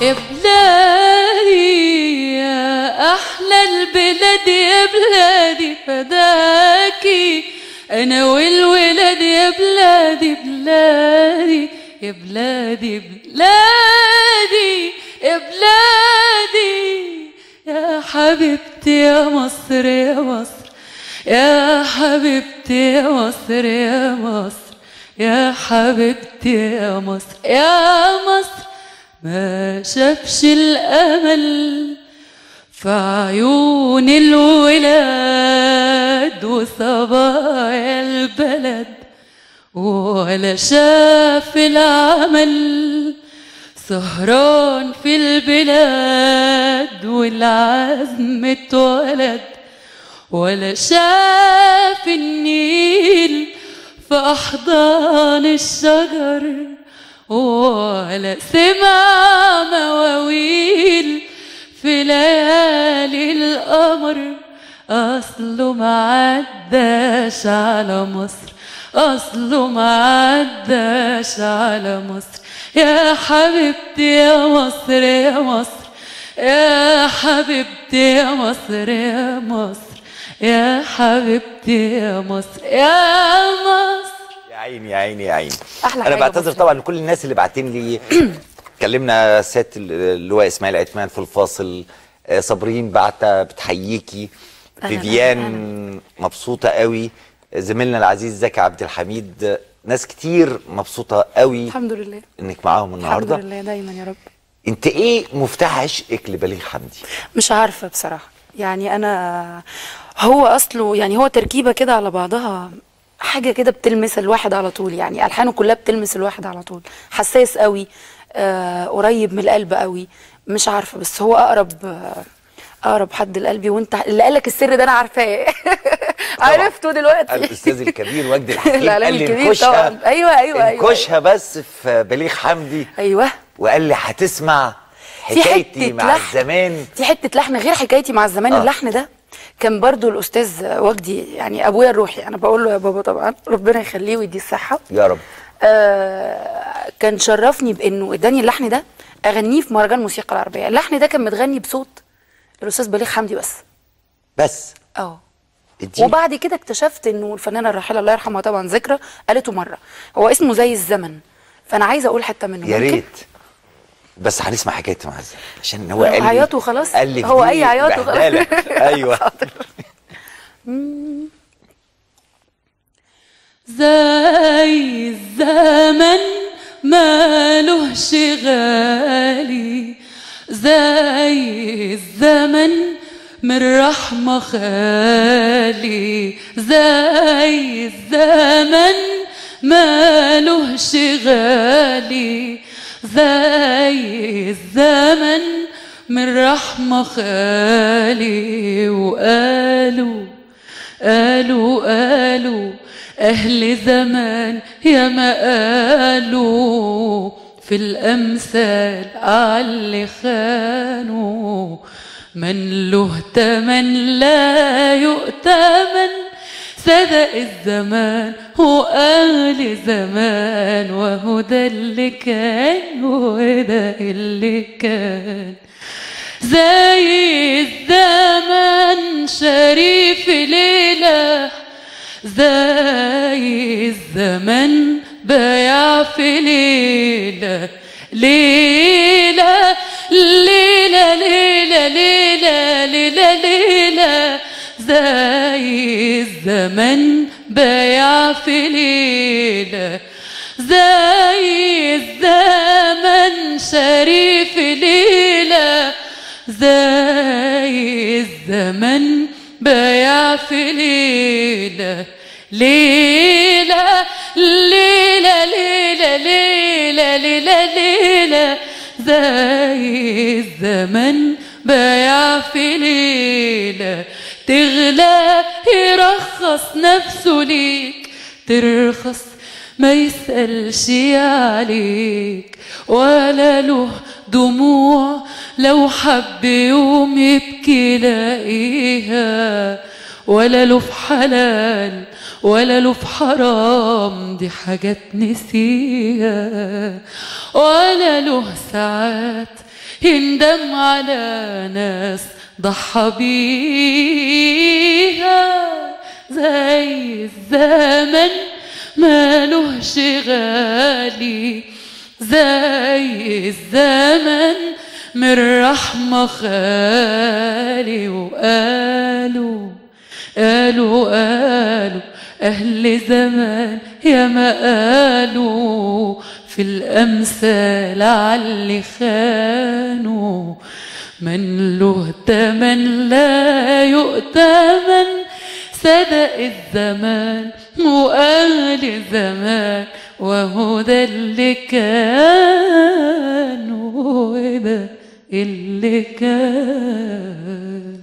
يا بلادي يا أحلى البلاد يا بلادي فداكي. أنا والولاد يا بلادي بلادي يا بلادي بلادي يا بلادي يا حبيبتي يا مصر يا مصر يا حبيبتي يا مصر يا مصر يا حبيبتي يا مصر يا مصر. ما شافش الأمل في عيون الولاد وصبايا البلد ولا شاف العمل سهران في البلاد والعزم اتولد. ولا شاف النيل في أحضان الشجر ولا سمع مواويل في ليالي القمر. أصله ما عداش على مصر أصله ما عداش على مصر. يا حبيبتي يا مصر يا مصر يا حبيبتي يا مصر يا مصر. يا حبيبتي يا مصر يا مصر. يا عيني يا عيني يا عيني. أحلى أنا بعتذر. طبعا لكل الناس اللي باعتين لي. كلمنا سياده اللواء إسماعيل عثمان في الفاصل آه، صابرين بعتة بتحييكي. فيفيان مبسوطة قوي. زميلنا العزيز زكي عبد الحميد. ناس كتير مبسوطة قوي الحمد لله. إنك معاهم الحمد النهارده لله دايما يا رب. أنت إيه مفتاح عشقك لبليغ حمدي؟ مش عارفة بصراحة. يعني أنا هو أصله يعني هو تركيبة كده على بعضها حاجة كده بتلمس الواحد على طول يعني ألحانه كلها بتلمس الواحد على طول. حساس قوي آه قريب من القلب قوي مش عارفة بس هو أقرب آه أقرب حد لقلبي. وأنت اللي قالك السر ده أنا عارفاه. عرفته دلوقتي. الأستاذ الكبير وجدي الحكيم قال لي الكبير انكشها. طبعاً. أيوة، أيوة،. انكشها بس في بليغ حمدي. أيوه. وقال لي هتسمع حكايتي مع لحن. الزمان. في حتة لحن غير حكايتي مع الزمان آه. اللحن ده. كان برضو الأستاذ وجدي يعني أبويا الروحي. أنا بقول له يا بابا طبعا ربنا يخليه ويديه الصحة. يا رب. آه كان شرفني بإنه إداني اللحن ده أغنيه في مهرجان موسيقى العربية. اللحن ده كان متغني بصوت الأستاذ بليغ حمدي بس. بس؟ آه. وبعد كده اكتشفت إنه الفنانة الراحله الله يرحمها طبعا ذكرى قالته مرة هو اسمه زي الزمن. فأنا عايزة أقول حتة منه. يا؟ ريت. بس هنسمع حكايتي مع الزمان عشان هو قال لي عياط وخلاص؟ قال هو أي عياط وخلاص. أيوه. زي الزمن مالهش غالي زي الزمن من رحمة خالي. زي الزمن مالهش غالي زي الزمن من رحمة خالي وقالوا قالوا قالوا أهل زمان يا ما قالوا في الأمثال على خانوا. من له تمن لا يؤتمن صدق الزمان وأهل زمان وهو ده اللي كان وده اللي كان. زي الزمن شريف ليلة زي الزمن بايع في ليلة. ليلة ليلة ليلة ليلة ليلة ليلة. زي الزمن بايع في ليلة زي الزمن شريف ليلة زي الزمن بايع في ليلة ليلة ليلة ليلة ليلة ليلة ليلة زي الزمن بايع في ليلة تغلى يرخص نفسه ليك ترخص ما يسألش عليك. ولا له دموع لو حب يوم يبكي لاقيها ولا له في حلال ولا له في حرام دي حاجات نسيها. ولا له ساعات يندم على ناس ضحى بيها زي الزمن مالوش غالي. زي الزمن من رحمة خالي وقالوا قالوا قالوا أهل زمان يا ما قالوا. في الأمثال علي خانوا. من له تمن لا يؤتمن صدق الزمان وأهل الزمان وهو ده اللي كان وده اللي كان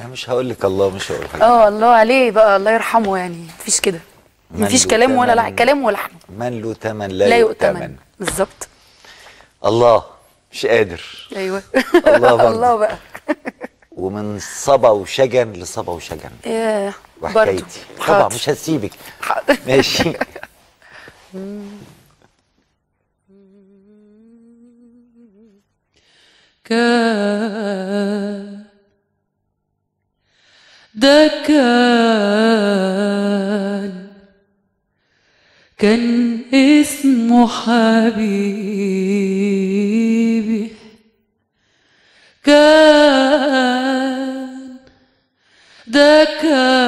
أنا مش هقول لك الله مش هقول حاجة آه الله عليه بقى الله يرحمه يعني. مفيش كده. من مفيش كلام ولا لا كلام ولا لحن من له تمن لا, لا يؤتمن يؤتمن بالظبط. الله. مش قادر. أيوه. الله برضه. الله بقى. ومن صبا وشجن لصبا وشجن. ياه برضه وحكايتي طبعا. مش هسيبك. ماشي. كان ده كان كان اسمه حبيبي كان ده كان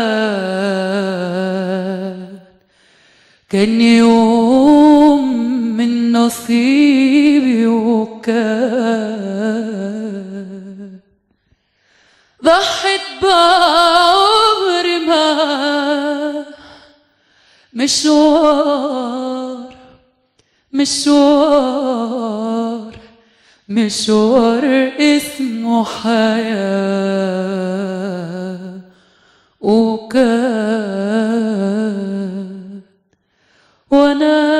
كان يوم من نصيبي وكان ضحت بعمري ما مشوار مشوار. مشوار اسمه حياة وكان وأنا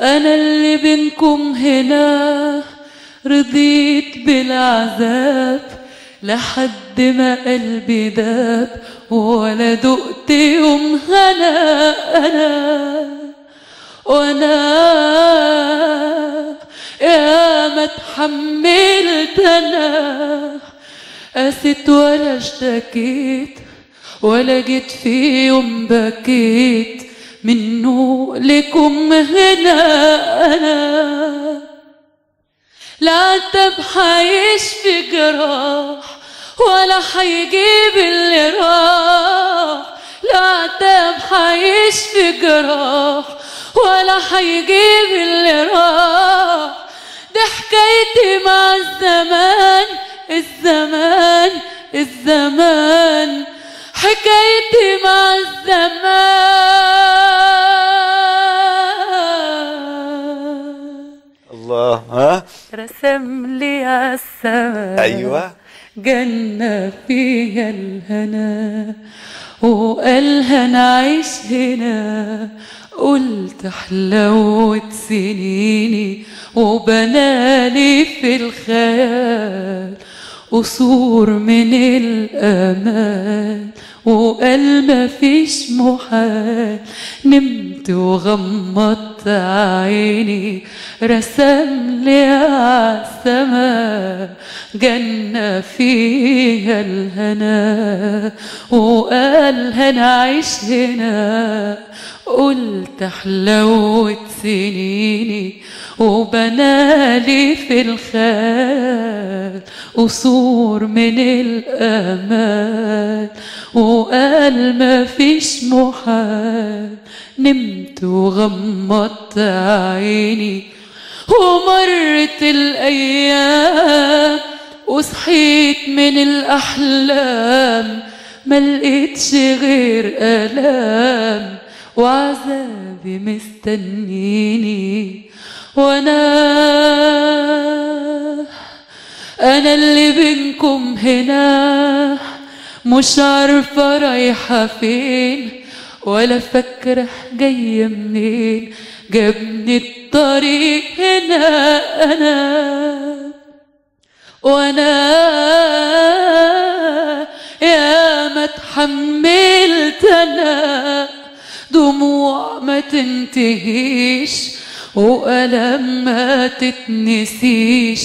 أنا اللي بينكم هنا رضيت بالعذاب لحد ما قلبي داب ولا دقت يوم هنا أنا. وأنا يا ما اتحملت أنا. قست ولا اشتكيت ولا جيت في يوم بكيت. منه لكم هنا أنا. لا عتب حيشفي جراح ولا حيجيب اللي راح لا عتب حيشفي جراح ولا حيجيب اللي راح دي حكايتي مع الزمان الزمان الزمان. حكايتي مع الزمان. الله ها؟ رسم لي عالسما أيوه. جنة فيها الهنا وقال هنعيش هنا. قلت حلوت سنيني وبنالي في الخيال قصور من الأمان وقال مفيش محال. نمت وغمضت عيني رسم لي عالسما جنة فيها الهنا. وقال هنعيش هنا قلت حلوت سنيني وبنالي في الخيال قصور من الأمان وقال ما فيش محال. نمت وغمضت عيني. ومرت الأيام وصحيت من الأحلام. ما لقيتش غير آلام. وعذابي مستنيني. وأنا أنا اللي بينكم هنا. مش عارفة رايحة فين ولا فاكرة جاية منين. جابني الطريق هنا أنا. وأنا يا ما اتحملت أنا. دموع ما تنتهيش وألم ما تتنسيش.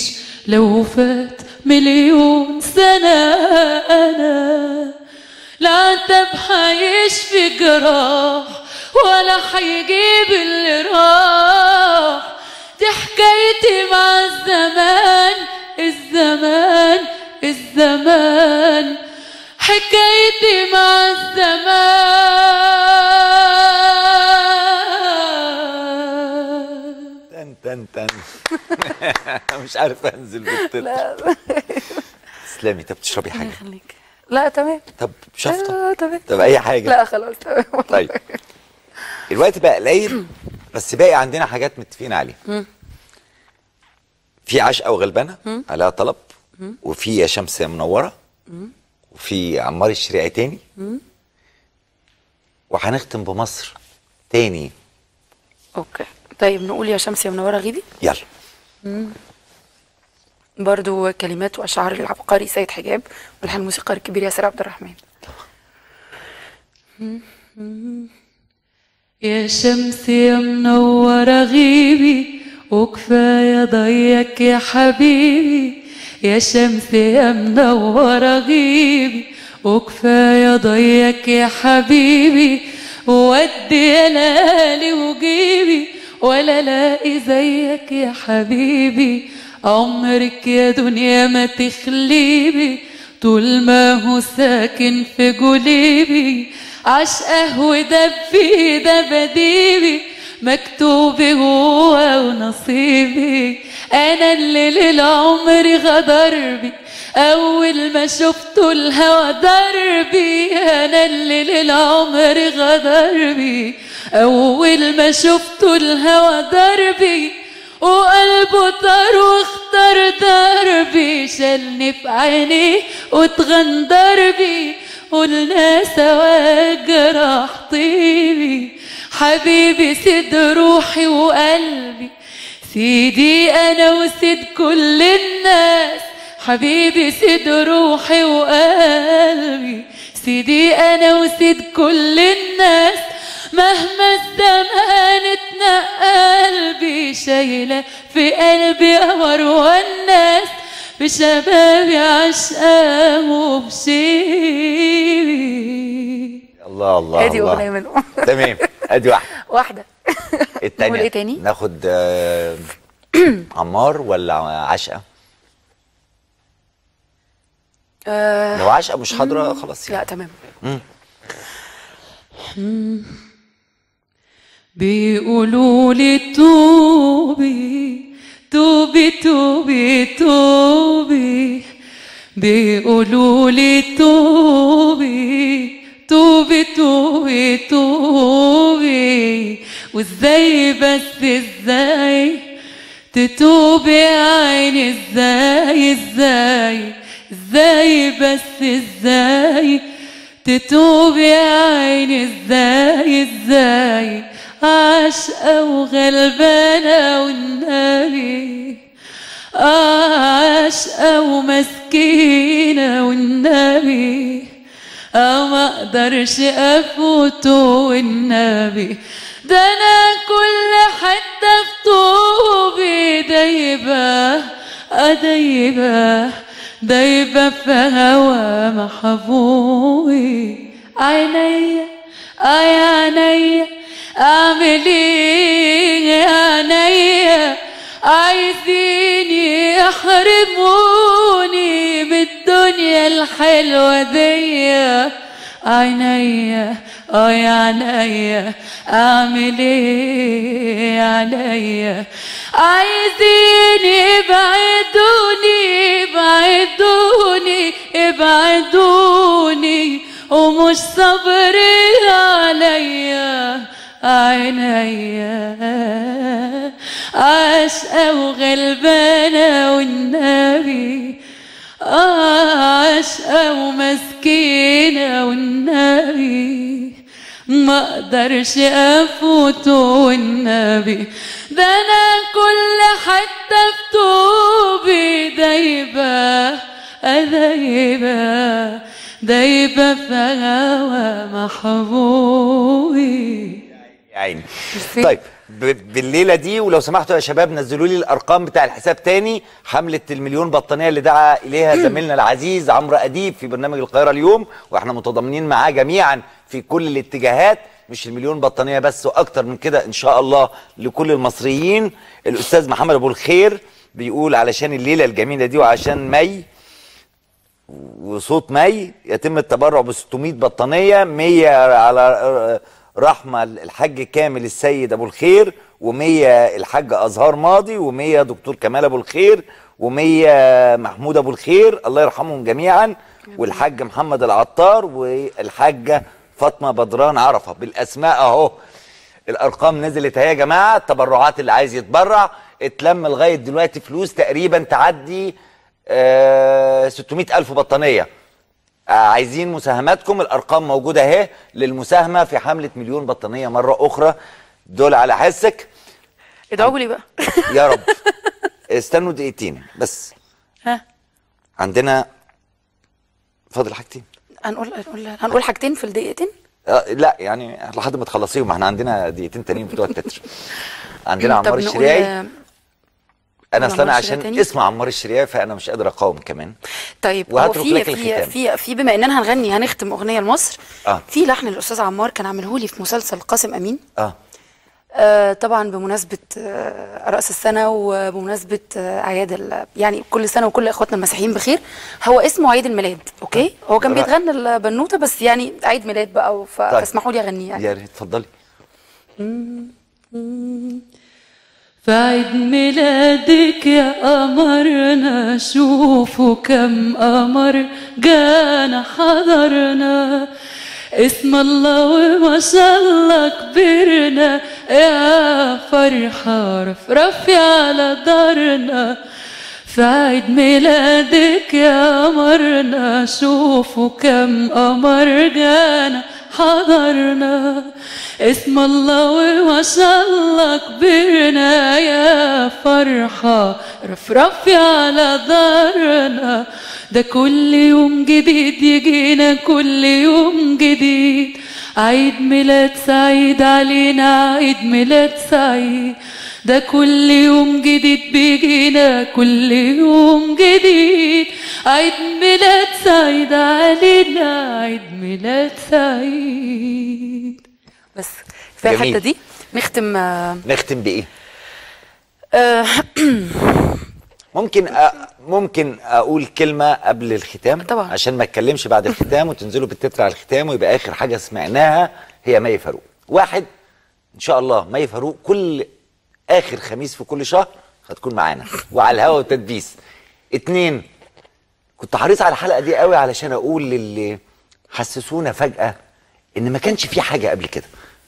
لو فات مليون سنة أنا لا عتب حيشفي جراح ولا حيجيب اللي راح دي حكايتي مع الزمان الزمان الزمان. حكايتي مع الزمان. تن تن. مش عارف انزل بالطرق لا. تسلمي. طب تشربي حاجة. يخليك. لا تمام. طب شفطه آه، تمام. طب أي حاجة. لا خلاص تمام. طيب. الوقت بقى قليل بس باقي عندنا حاجات متفقين عليها. في عشقة وغلبانة عليها طلب وفي يا شمس يا منورة وفي عمار الشريعي تاني. وهنختم بمصر تاني. أوكي. طيب نقول يا شمس يا منورة غيبي يلا. برضو كلمات وأشعار العبقري سيد حجاب والحان الموسيقار الكبير ياسر عبد الرحمن. يا شمس يا منورة غيبي وكفاية ضيك يا حبيبي. يا شمس يا منورة غيبي وكفاية ضيك يا حبيبي. ودي يا لالي وجيبي ولا لاقي زيك يا حبيبي عمرك يا دنيا ما تخليبي طول ما هو ساكن في جليبي عشقه ودب في دبديبي مكتوبي هو ونصيبي. أنا اللي للعمر غدر بي أول ما شفته الهوى دربي. أنا اللي للعمر غدر أول ما شفته الهوى دربي وقلبه طار واختار دربي شالني في عيني واتغندر بي قلنا سوا جراح طيبي حبيبي سيد روحي وقلبي سيدي أنا وسيد كل الناس. حبيبي سيد روحي وقلبي سيدي أنا وسيد كل الناس. مهما الزمان اتنقل بي شايله في قلبي قمر والناس بشبابي عشقاه وبشيبي الله الله ادي الله. أغنية منهم. تمام ادي واحدة. واحدة. التانية. إيه تاني؟ ناخد آه، عمار ولا عشقة؟ آه لو عشقة مش حاضرة خلاص لا يعني تمام بيقولوا لي توبي توبي توبي توبي بيقولوا لي توبي توبي توبي توبي وازاي بس إزاي تتوبي عيني إزاي إزاي إزاي بس إزاي تتوبي عيني إزاي إزاي عاشقة وغلبانة والنبي. عاشقة ومسكينة والنبي. ما أقدرش أفوته والنبي. ده أنا كل حتة في طوبي دايبة أدايبة دايبة في هوا محبوبي عينيا يا عينيا يا عينيا عايزين يحرموني من الدنيا الحلوة دي عينيا يا عينيا اعمل إيه يا عينيا عايزين يبعدوني يبعدوني يبعدوني. ومش صبري عليا. عينيا عاشقة وغلبانة والنبي. عاشقة ومسكينة والنبي. ما أقدرش افوته والنبي. ده أنا كل حتة في توبي دايبة دايبة. دايبة في هوا محبوبي. عيني. طيب بالليلة دي ولو سمحتوا يا شباب نزلوا لي الأرقام بتاع الحساب تاني. حملة المليون بطانية اللي دعا إليها زميلنا العزيز عمرو أديب في برنامج القاهرة اليوم وإحنا متضامنين معاه جميعا في كل الاتجاهات. مش المليون بطانية بس وأكتر من كده إن شاء الله لكل المصريين. الأستاذ محمد أبو الخير بيقول علشان الليلة الجميلة دي وعشان مي وصوت مي يتم التبرع ب 600 بطانية 100 على رحمة الحاج كامل السيد أبو الخير و100 الحاج أزهار ماضي و100 دكتور كمال أبو الخير و100 محمود أبو الخير الله يرحمهم جميعا والحاج محمد العطار والحاجة فاطمة بدران عرفة بالأسماء أهو. الأرقام نزلت أهي يا جماعة التبرعات اللي عايز يتبرع اتلم لغاية دلوقتي فلوس تقريبا تعدي آه 600 ألف بطانية. عايزين مساهماتكم. الأرقام موجودة اهي للمساهمة في حملة مليون بطانية مرة أخرى. دول على حسك ادعوا لي بقى. يا رب. استنوا دقيقتين بس. ها؟ عندنا فاضل حاجتين. هنقول هنقول هنقول حاجتين في الدقيقتين؟ آه لا يعني لحد ما تخلصيهم. إحنا عندنا دقيقتين تانيين بتوع التتر عندنا عمار الشريعي. أنا اصل أنا عشان؟ اسم عمار الشريعي فانا مش قادر أقاوم كمان طيب وهترك في لك في الختام. في في بما إننا هنغني هنختم أغنية لمصر آه. في لحن الاستاذ عمار كان عامله لي في مسلسل قاسم أمين آه آه طبعا بمناسبة آه رأس السنة وبمناسبة آه أعياد ال- يعني كل سنة وكل أخواتنا المسيحيين بخير هو اسمه عيد الميلاد أوكي هو كان. بيتغنى البنوتة بس يعني عيد ميلاد بقى طيب. فاسمحوا لي أغنيه يعني يا ريت اتفضلي في عيد ميلادك يا قمرنا شوفوا كم قمر. جانا حضرنا. اسم الله وما شاء الله كبرنا. يا فرحة رفرفي على دارنا. في عيد ميلادك يا قمرنا شوفوا كم قمر. جانا حضرنا. اسم الله وما شاء الله كبرنا يا فرحة. رفرفي على دارنا ده كل يوم جديد يجينا كل يوم جديد. عيد ميلاد سعيد علينا عيد ميلاد سعيد. ده كل يوم جديد بيجينا كل يوم جديد. عيد ميلاد سعيد علينا عيد ميلاد سعيد. بس. في جميل. الحته دي نختم آه نختم بإيه؟ آه ممكن أ... ممكن أقول كلمة قبل الختام؟ طبعا. عشان ما اتكلمش بعد الختام وتنزلوا بالتتر على الختام ويبقى آخر حاجة سمعناها هي مي فاروق. واحد إن شاء الله مي فاروق كل آخر خميس في كل شهر هتكون معانا. وعلى الهوا والتدبيس. اتنين كنت حريص على الحلقة دي قوي علشان أقول للي حسسونا فجأة إن ما كانش في حاجة قبل كده.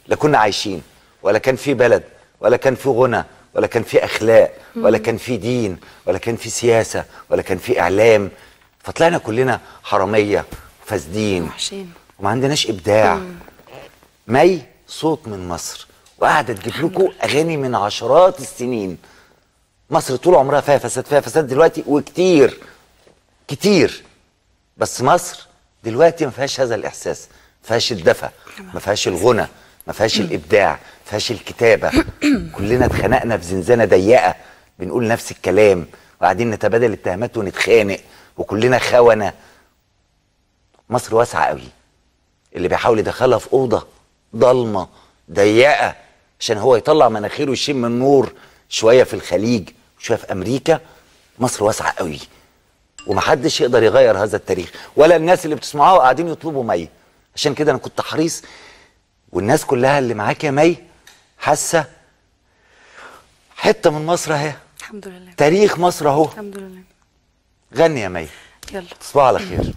لا كنا عايشين ولا كان في بلد ولا كان في غنى ولا كان في أخلاق ولا كان في دين ولا كان في سياسة ولا كان في إعلام. فطلعنا كلنا حرامية فاسدين. وحشين. وما عندناش إبداع. مي صوت من مصر. وقاعده تجيب لكم أغاني من عشرات السنين. مصر طول عمرها فيها فساد فيها فساد دلوقتي وكتير. كتير. بس مصر دلوقتي ما فيهاش هذا الإحساس. فيهاش الدفى ما فيهاش الغنى ما فيهاش الإبداع ما فيهاش الكتابة. كلنا اتخنقنا في زنزانة ضيقة بنقول نفس الكلام وقاعدين نتبادل التهمات ونتخانق وكلنا خونة. مصر واسعة قوي. اللي بيحاول يدخلها في أوضة ضلمة ضيقة عشان هو يطلع مناخيره ويشم النور شوية في الخليج وشوية في أمريكا مصر واسعة قوي. ومحدش يقدر يغير هذا التاريخ. ولا الناس اللي بتسمعوها قاعدين يطلبوا مي. عشان كده أنا كنت حريص والناس كلها اللي معاك يا مي حاسة حتة من مصر اهي. الحمد لله. تاريخ مصر اهو. الحمد لله. غني يا مي. يلا. تصبحوا على خير.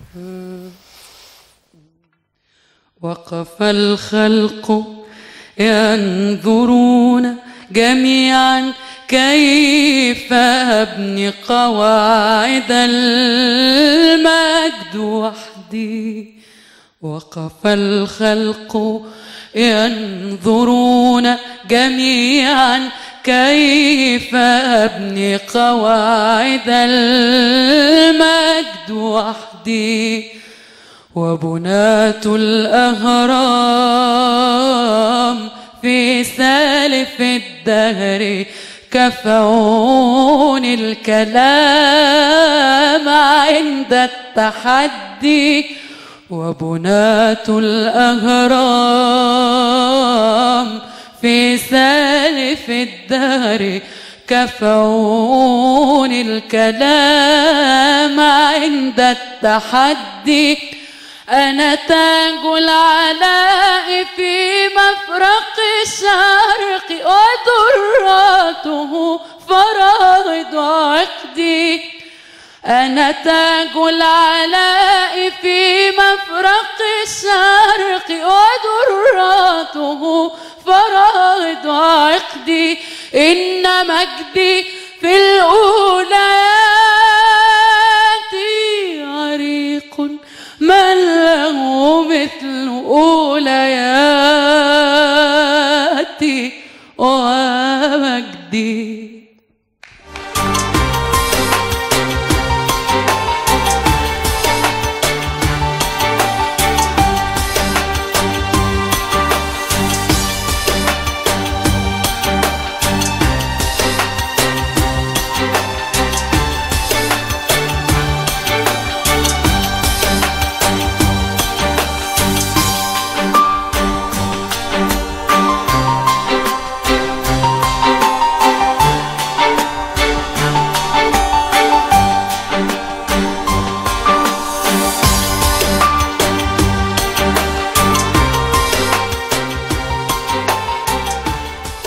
وقف الخلق ينظرون جميعا كيف أبني قواعد المجد وحدي. وقف الخلق ينظرون جميعا كيف أبني قواعد المجد وحدي وبناة الأهرام في سالف الدهر كفون الكلام عند التحدي وبناة الأهرام في سالف الدهر كفون الكلام عند التحدي. أنا تاج العلاء في مفرق الشرق ودراته فرائض عقدي. أنا تاج العلاء في مفرق الشرق ودراته فرائض عقدي إن مجدي في الأوليات عريق من له مثل أولياتي. ومجدي